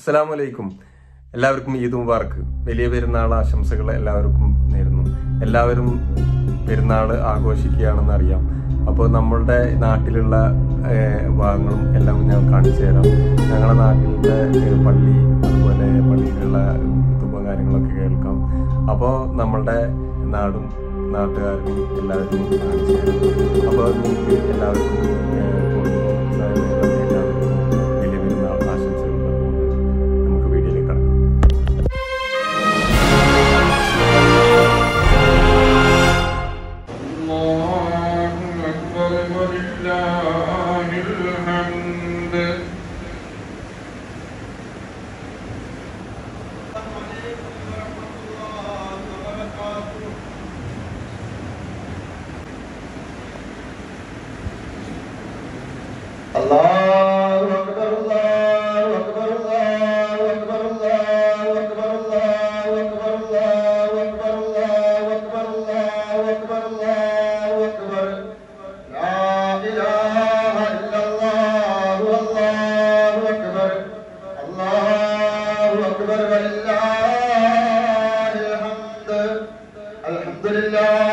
അസ്സലാമു അലൈക്കും എല്ലാവർക്കും ഈദ് മുബാർക്ക് വലിയ പെരുന്നാൾ ആശംസകൾ എല്ലാവർക്കും നേരുന്നു. എല്ലാവരും പെരുന്നാൾ ആഘോഷിക്കുകയാണെന്ന് അറിയാം. അപ്പോൾ നമ്മളുടെ നാട്ടിലുള്ള ഭാഗങ്ങളും എല്ലാം ഞാൻ കാണിച്ചു തരാം. ഞങ്ങളുടെ നാട്ടിലെ പള്ളി അതുപോലെ പള്ളിയിലുള്ള കുത്തുമ്പ കാര്യങ്ങളൊക്കെ കേൾക്കാം. അപ്പോൾ നമ്മളുടെ നാടും നാട്ടുകാരും എല്ലാവരും കാണിച്ചു തരാം. അപ്പോൾ എല്ലാവർക്കും love.